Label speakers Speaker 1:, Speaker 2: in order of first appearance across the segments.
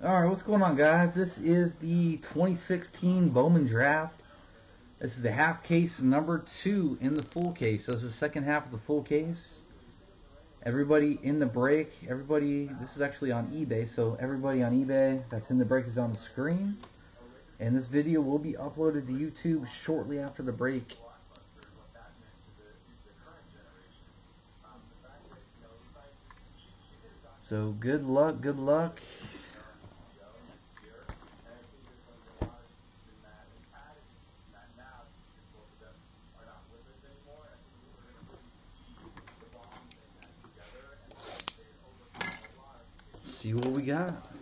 Speaker 1: Alright, what's going on guys? This is the 2016 Bowman Draft. This is the half case number two in the full case. So this is the second half of the full case. Everybody in the break, everybody, this is actually on eBay, so everybody on eBay that's in the break is on the screen. And this video will be uploaded to YouTube shortly after the break. So good luck, good luck. See what we got.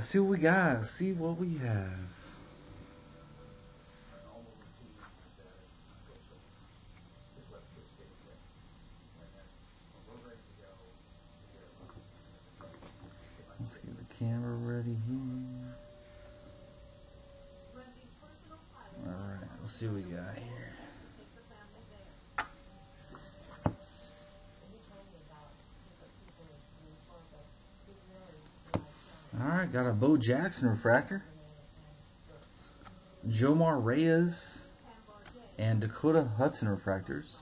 Speaker 1: See what we got. See what we have. Let's get the camera ready here. Alright, let's see what we got here. Alright, got a Bo Jackson refractor. Jomar Reyes and Dakota Hudson refractors.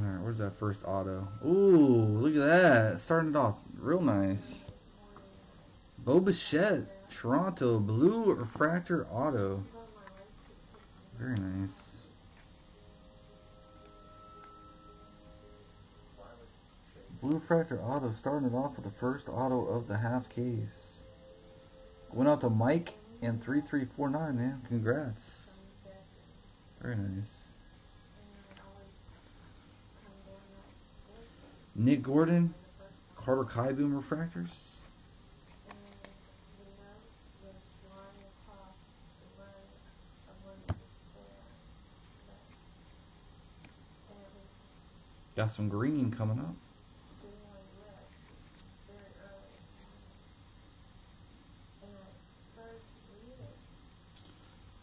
Speaker 1: Alright, where's that first auto? Ooh, look at that. Starting it off real nice. Bo Bichette, Toronto, Blue Refractor Auto. Very nice. Blue Refractor Auto starting it off with the first auto of the half case. Went out to Mike and 3349, man. Congrats. Very nice. Nick Gordon, Carter Boom refractors. Got some green coming up.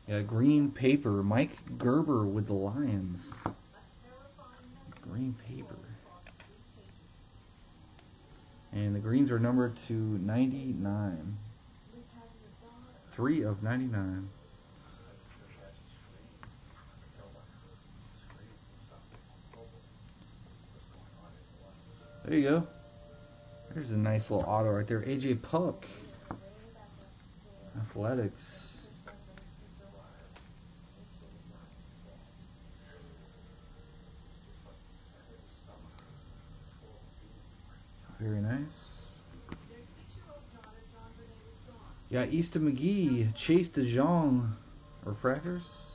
Speaker 1: Yeah, green paper. Mike Gerber with the Lions. Green paper. And the greens are numbered to 99. Three of 99. There you go. There's a nice little auto right there. AJ Puk. Athletics. Very nice. Yeah, Easton McGee, Chase DeJong, refractors.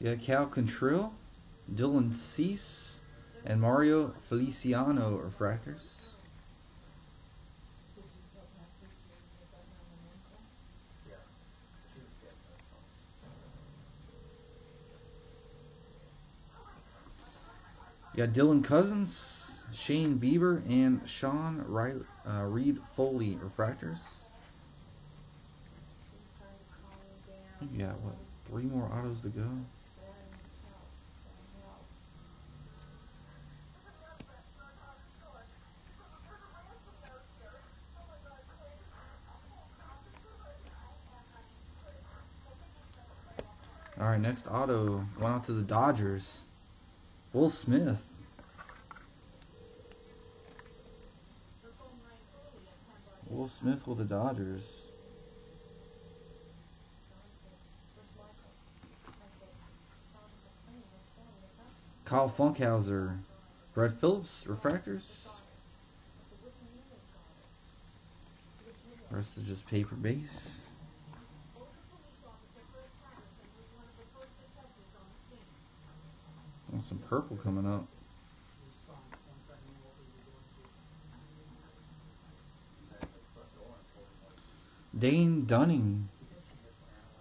Speaker 1: Yeah, Cal Quantrill, Dylan Cease, and Mario Feliciano refractors. You got Dylan Cozens, Shane Bieber, and Sean Riley, uh, Reed Foley refractors. You got what? Three more autos to go. Next auto going out to the Dodgers. Will Smith. Will Smith with the Dodgers. Kyle Funkhouser. Brett Phillips, refractors. Rest is just paper base. Some purple coming up. Dane Dunning,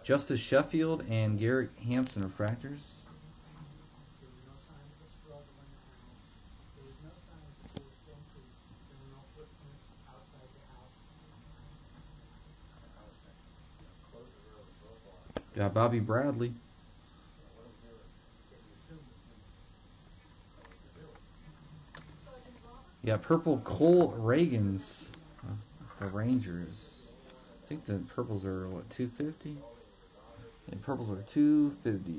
Speaker 1: Justus Sheffield, and Garrett Hampson refractors. Got Bobby Bradley. Yeah, purple Cole Ragans, uh, the Rangers. I think the purples are what 250. The purples are 250.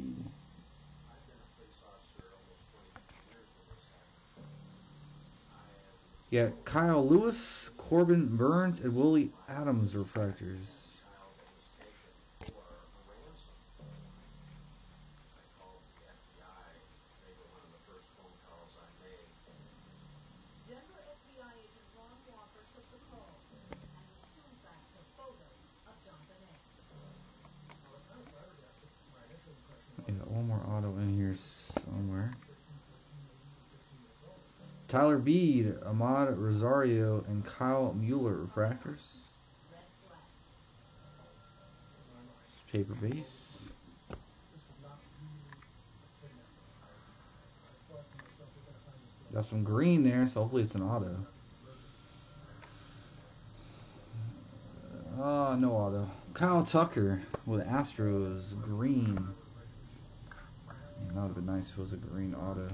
Speaker 1: Yeah, Kyle Lewis, Corbin Burnes, and Willie Adams refractors. one more auto in here somewhere. Beede, Amed Rosario, and Kyle Muller refractors. Paper base. Got some green there, so hopefully it's an auto. Oh, no auto. Kyle Tucker with Astros green. That would have been nice if it was a green auto.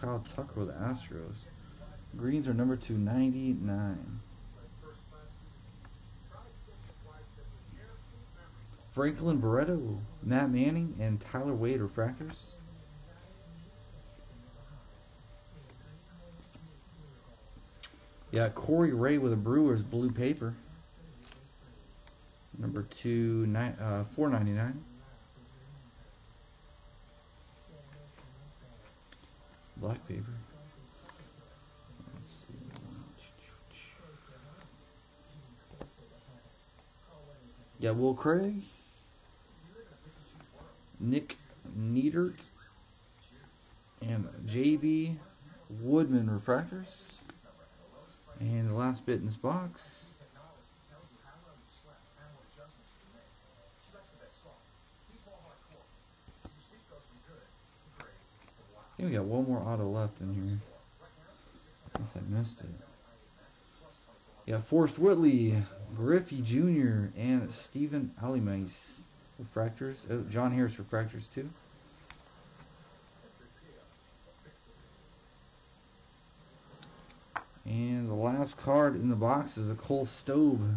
Speaker 1: Kyle Tucker with the Astros. Greens are number 299. Franklin Barreto, Matt Manning, and Tyler Wade refractors. Yeah, Corey Ray with a Brewers blue paper. Number two, nine, uh, 499. Black paper. Yeah, Will Craig, Nick Neidert, and JB Woodman refractors. And the last bit in this box. Think we got one more auto left in here. Guess I missed it. Yeah, Forrest Whitley, Griffey Jr., and Stephen Alemais. Refractors. Oh, Jon Harris refractors too. And the last card in the box is a Cole Stobbe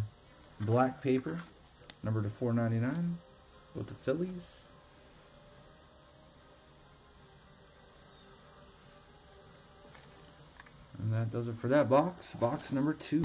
Speaker 1: black paper, number to 499 with the Phillies. that does it for that box. Box number two.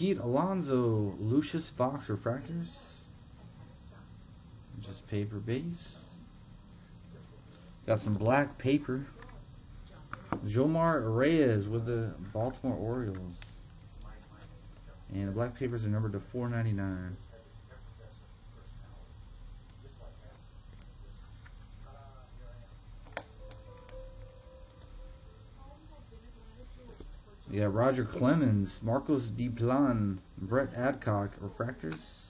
Speaker 1: Pete Alonso, Lucius Fox refractors. Just paper base. Got some black paper. Jomar Reyes with the Baltimore Orioles. And the black papers are numbered to 499. Yeah, Roger Clemens, Marcos Diplan, Brett Adcock, refractors.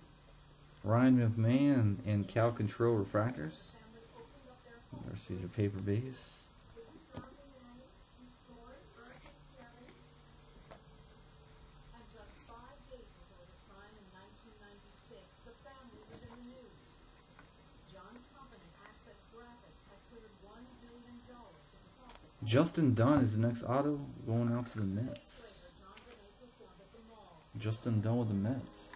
Speaker 1: Ryan McMahon and Cal Quantrill Refractors. There's your paper base. Justin Dunn is the next auto going out to the Mets. Justin Dunn with the Mets.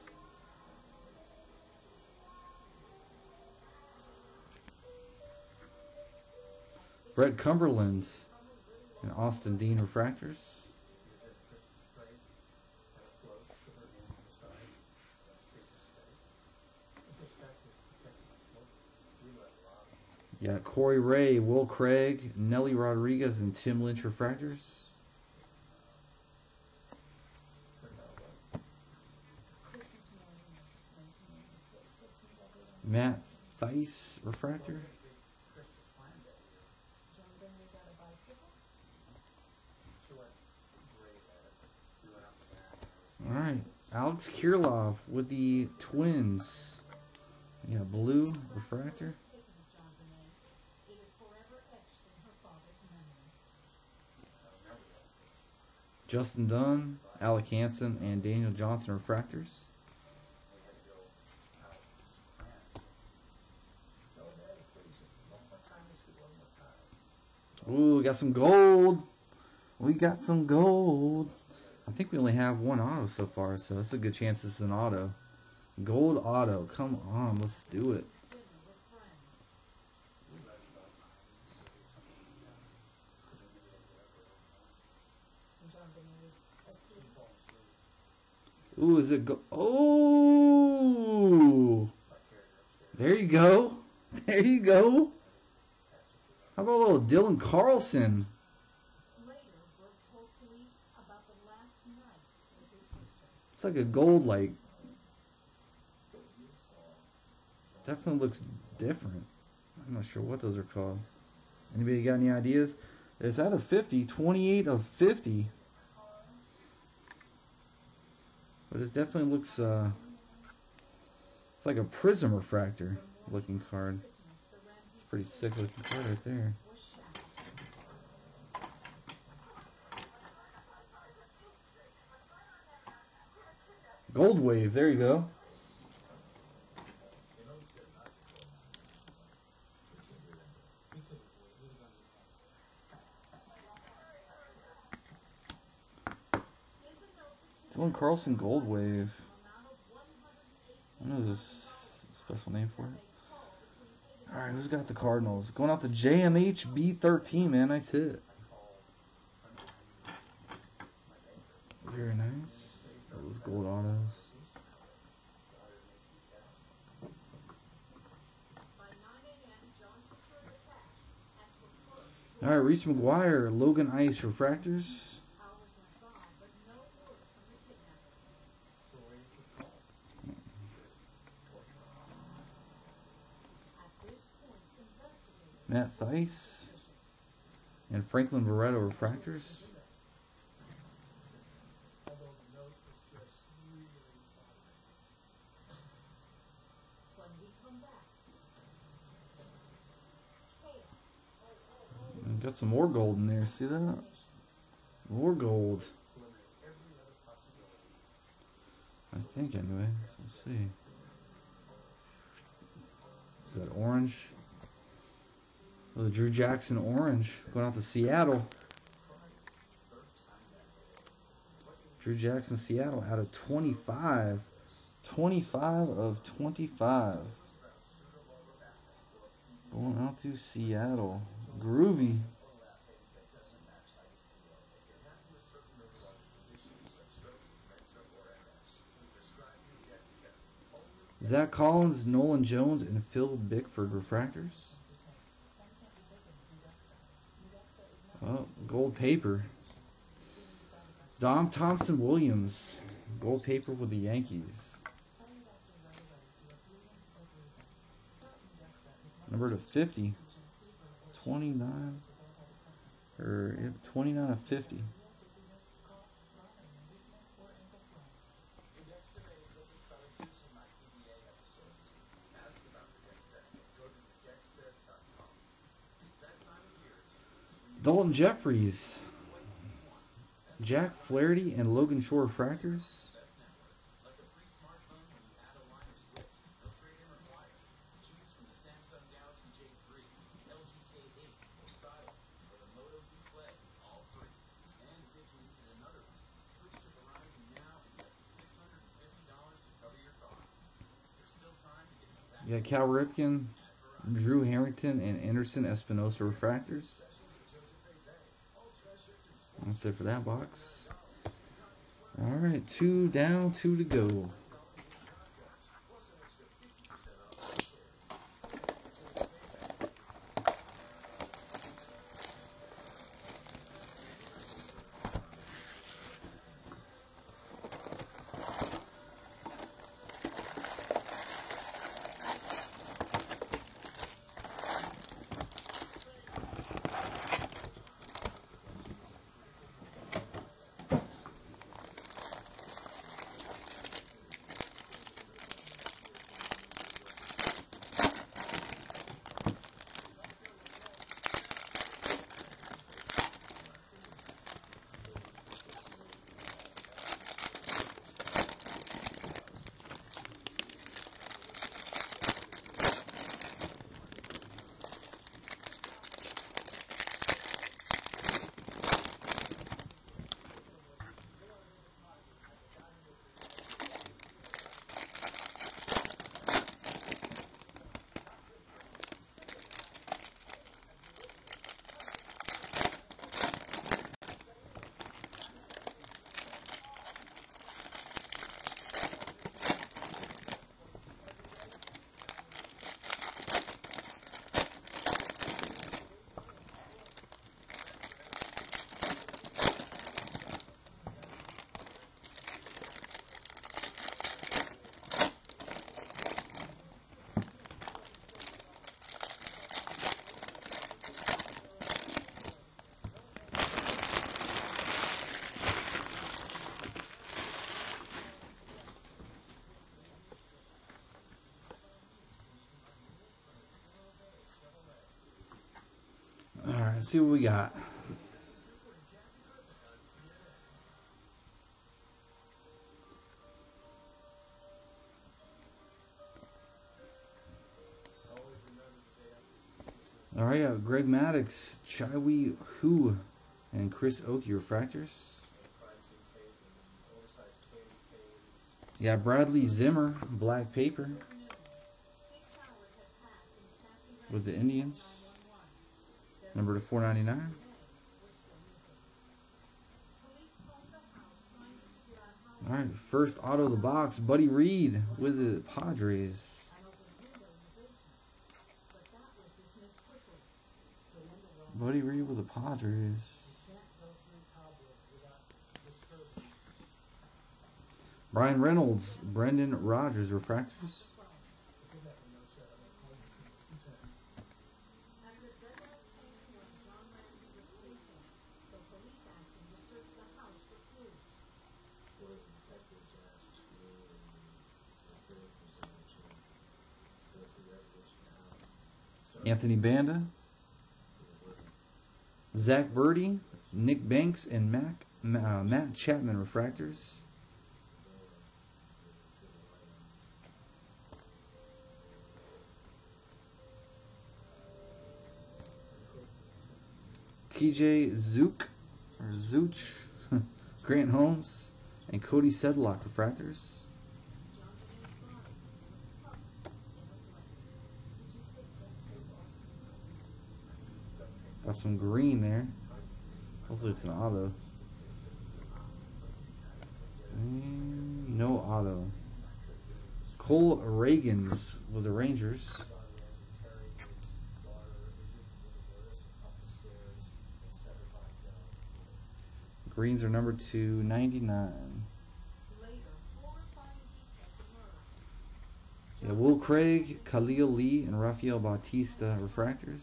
Speaker 1: Brett Cumberland and Austin Dean refractors. Got Corey Ray, Will Craig, Nellie Rodriguez, and Tim Lynch refractors.
Speaker 2: Christmas morning of 1996, it seemed like it went
Speaker 1: Matt Thaiss refractor.
Speaker 2: John Bentley got a bicycle.
Speaker 1: All right, Alex Kirilloff with the Twins. Yeah, blue refractor. Justin Dunn, Alec Hansen, and Daniel Johnson refractors. Ooh, we got some gold. We got some gold. I think we only have one auto so far, so it's a good chance this is an auto. Gold auto. Come on, let's do it. Ooh, is it go? Oh, there you go. There you go. How about a little Dylan Carlson? It's like a gold, like. Definitely looks different. I'm not sure what those are called. Anybody got any ideas? It's out of 50, 28 of 50. But it definitely looks, uh, it's like a prism refractor looking card. It's pretty sick looking card right there. Gold Wave, there you go. Dylan Carlson Gold Wave. I know this special name for it. Alright, who's got the Cardinals? Going out to JMH B13, man. Nice hit. Very nice. Those gold autos.
Speaker 3: By 9 a.m., John secured the cash and took first.
Speaker 1: Alright, Reese McGuire, Logan Ice Refractors.
Speaker 3: Hours went by, but no word from the kidnapper. At this point, investigators
Speaker 1: Matt Thaiss. And Franklin Barreto Refractors.
Speaker 3: when we come back. Chaos.
Speaker 1: And Got some more gold in there. See that? More gold. I think, anyway. Let's see. Is that orange? Oh, the Drew Jackson orange going out to Seattle. Drew Jackson, Seattle, out of 25. 25 of 25. Going out to Seattle. Groovy. Zach Collins, Nolan Jones, and Phil Bickford refractors. Oh, gold paper. Dom Thompson Williams, gold paper with the Yankees. Number to 50. 29. Or yeah, 29 of 50. Daulton Jefferies, Jack Flaherty, and Logan Shore Fractors. Yeah, Cal Ripken, Drew Harrington, and Anderson Espinoza refractors. That's it for that box. All right, two down, two to go. Let's see what we got. All right, uh, Greg Maddux, Chai Wee Hu, and Chris Okey refractors. Yeah, Bradley Zimmer, black paper with the Indians. Number to 499.
Speaker 3: was still missing. Police combed the house trying to figure out how
Speaker 1: All right, first auto of the box, Buddy Reed with the Padres. Buddy Reed with the Padres. Bryan Reynolds, Brendan Rodgers refractors.
Speaker 3: After Federal came to when John Ramsey was pacing, the police asked him to search the house for clues.
Speaker 1: Anthony Banda. Zach Burdi, Nick Banks, and Mac, uh, Matt Chapman refractors. TJ Zook, or Zooch, Grant Holmes, and Cody Sedlock refractors. Got some green there. Hopefully it's an auto. Mm, no auto. Cole Ragans with the Rangers. Greens are number two ninety nine.
Speaker 3: Later, horrifying details emerged.
Speaker 1: Yeah, Will Craig, Khalil Lee, and Rafael Bautista refractors.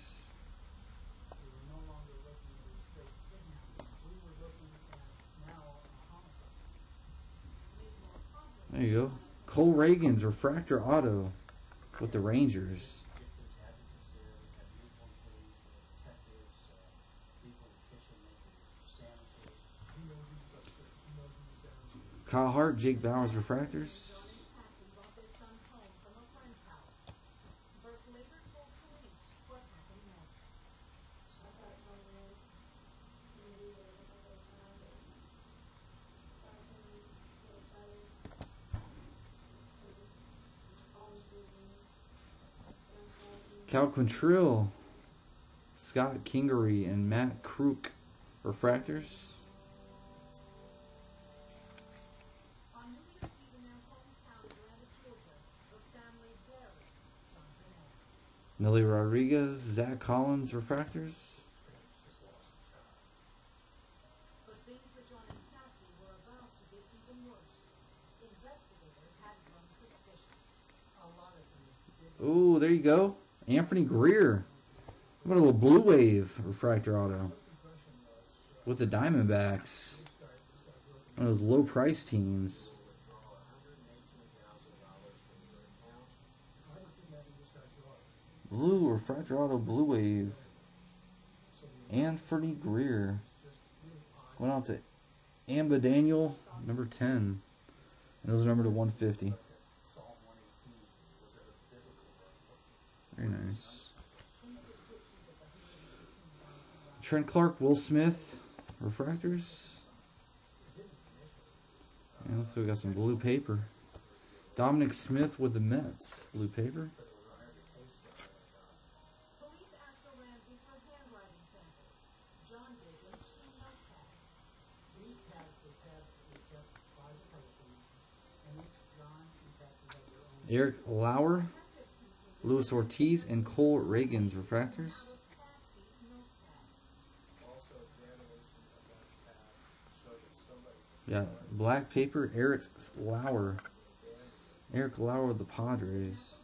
Speaker 1: There you go. Cole Ragans refractor auto with the Rangers. Kyle Hart, Jake Bowers refractors. Cal Quantrill, Scott Kingery, and Matt Krook refractors. Nellie Rodriguez, Zach Collins refractors. Ooh, there you go. Anthony Greer. What a little blue wave refractor auto. With the Diamondbacks. One of those low price teams. Blue refractor auto blue wave. Anthony Greer. Went out to Amba Daniel, number 10. And those are numbered to 150. Very nice. Trent Clark, Will Smith, refractors. And looks we got some blue paper. Dominic Smith with the Mets, blue paper. Eric Lauer, Luis Ortiz, and Cole Ragans refractors.
Speaker 4: Of
Speaker 1: Got black paper, Eric Lauer. Eric Lauer with the Padres.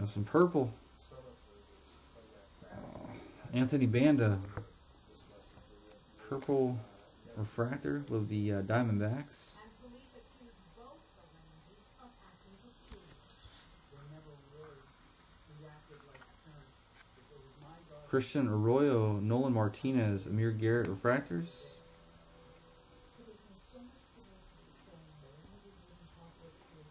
Speaker 1: Know, some purple.
Speaker 4: some of her was from that fabric.
Speaker 1: Oh, Anthony Banda,
Speaker 4: This must have driven
Speaker 1: purple refractor with the uh, Diamondbacks.
Speaker 3: And police accused both the Ramseys of acting peculiar.
Speaker 5: They never really reacted like parents. If it was my daughter,
Speaker 1: Christian Arroyo, Nolan Martinez, Amir Garrett refractors.
Speaker 2: But there's been so much publicity saying the Ramsey wouldn't talk with kids.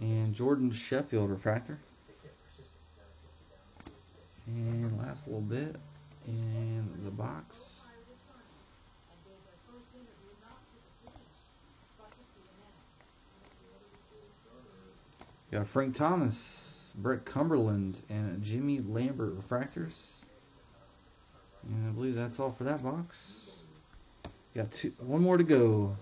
Speaker 1: And Jordan Sheffield refractor. And last little bit in the box. Got Frank Thomas, Brett Cumberland, and Jimmy Lambert refractors. And I believe that's all for that box. Got two, one more to go.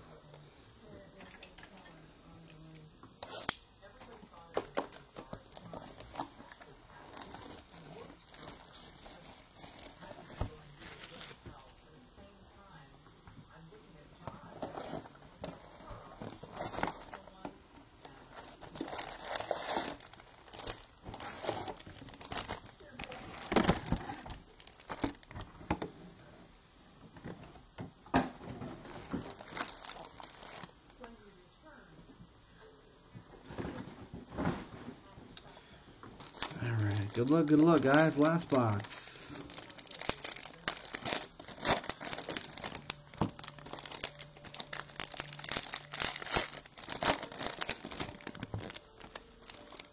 Speaker 1: Good luck, good luck, guys. Last box.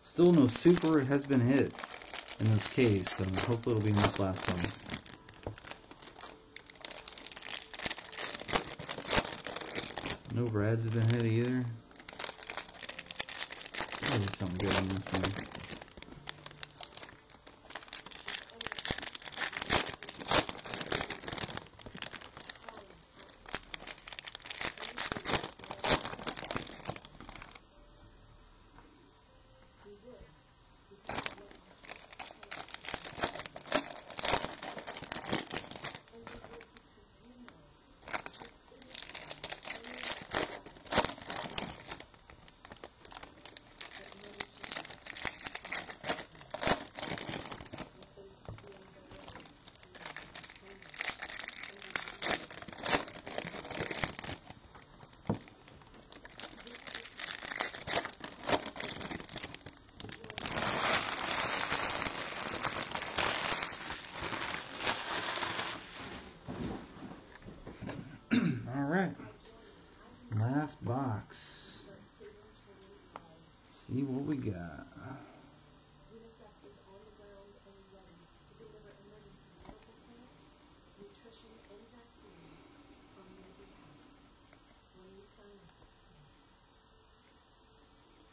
Speaker 1: Still no super has been hit in this case, so hopefully it'll be in this last one. No Brads have been hit either. Something good in this one.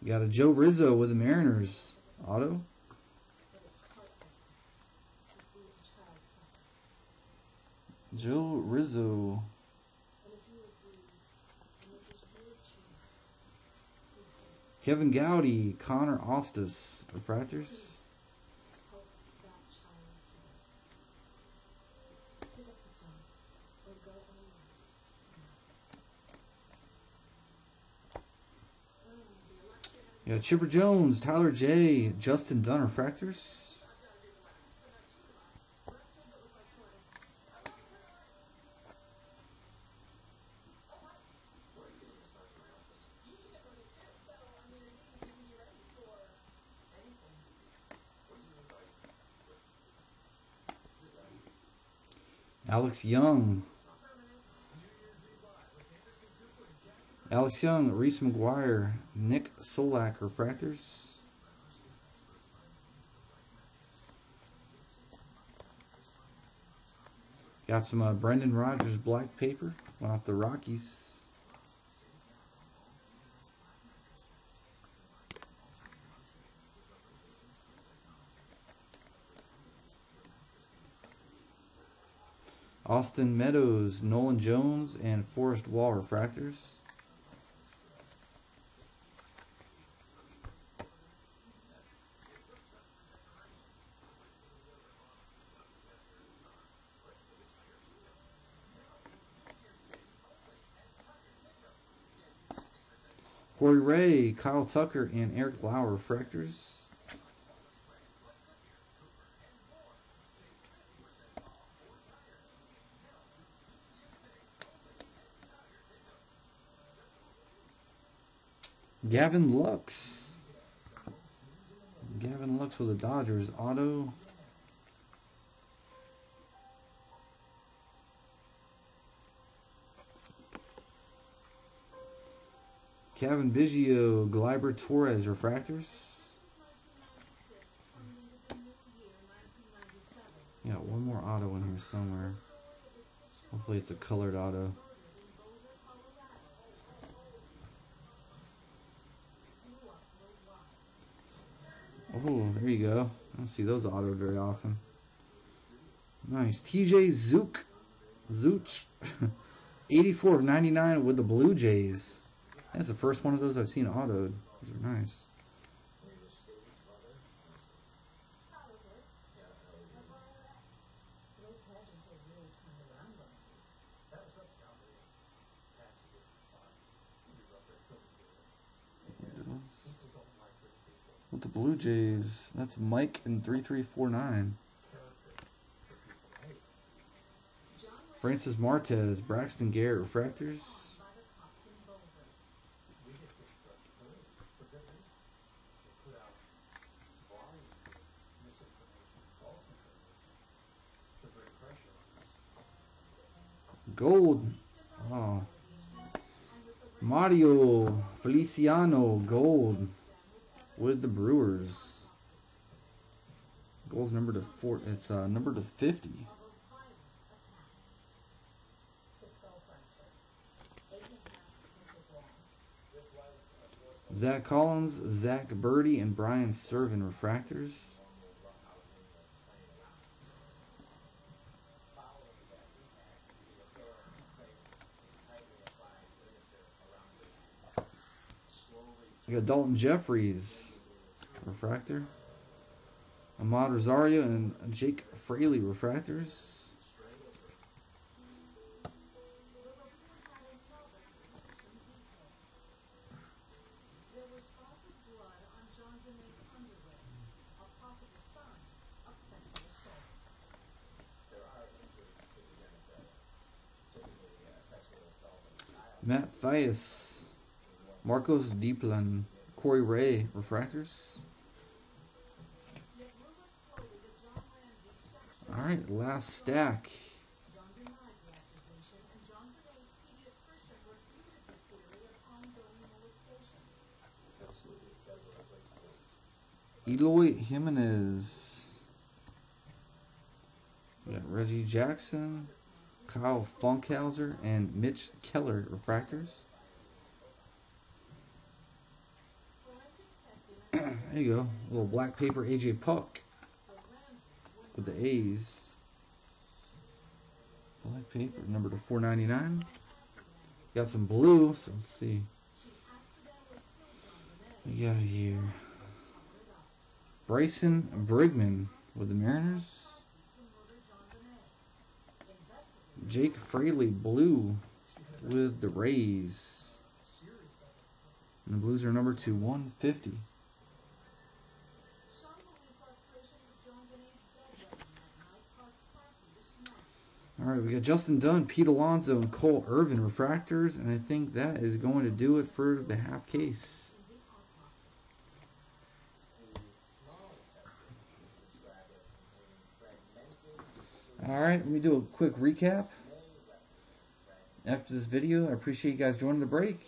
Speaker 1: We got a Joe Rizzo with the Mariners auto.
Speaker 2: But it's heartbreaking to see a child suffer.
Speaker 1: Joe Rizzo.
Speaker 2: And if you agree, and this is your chance to help,
Speaker 1: Kevin Gowdy, Connor Ostis, refractors. got Chipper Jones, Tyler J, Justin Dunn, refractors. Alex Young. Alex Young, Reese McGuire, Nick Solak, refractors. Got some uh, Brendan Rodgers black paper. Went off the Rockies. Austin Meadows, Nolan Jones, and Forrest Wall refractors. Corey Ray, Kyle Tucker, and Eric Lauer refractors. Gavin Lux. Gavin Lux with the Dodgers. Auto. Cavan Biggio, Gleiber Torres, refractors. Yeah, one more auto in here somewhere. Hopefully it's a colored auto. Oh, there you go. I don't see those auto very often. Nice. TJ Zook. Zooch. 84 of 99 with the Blue Jays. That's the first one of those I've seen autoed. Those are nice.
Speaker 2: Those pageants are really turned around on you.
Speaker 4: That was up down there. Patsy did fine. He was up there filming it. And people don't like rich people.
Speaker 1: With the Blue Jays. That's Mike in 3349.
Speaker 4: Character for people to hate.
Speaker 1: Francis Martes, Braxton Garrett, refractors. Gold. Oh. Mario Feliciano, gold. With the Brewers. Goals number to four. It's uh, number to 50.
Speaker 2: The skull fracture. Eight and a half inches long.
Speaker 1: Zach Collins, Zach Burdi, and Brian Serven, refractors. Got Daulton Jefferies, refractor. Amed Rosario and Jake Fraley, refractors.
Speaker 3: There were spots of blood on JonBenet's underwear, a possible sign of sexual assault.
Speaker 6: There are injuries to the genitalia, typically uh, sexual assault of a child.
Speaker 1: Matt Thaiss, Marcos Diplan, Corey Ray, refractors. All right, last stack.
Speaker 4: Eloy Jimenez. We got Reggie Jackson, Kyle Funkhouser, and Mitch Keller refractors. There you go. A little black paper AJ Puk with the A's. Black paper, number to 499. Got some blue, so let's see. We got here Bryson Brigman with the Mariners. Jake Fraley blue with the Rays. And the Blues are number to 150. All right, we got Justin Dunn, Pete Alonso, and Cole Irvin refractors, and I think that is going to do it for the half case. All right, let me do a quick recap after this video. I appreciate you guys joining the break.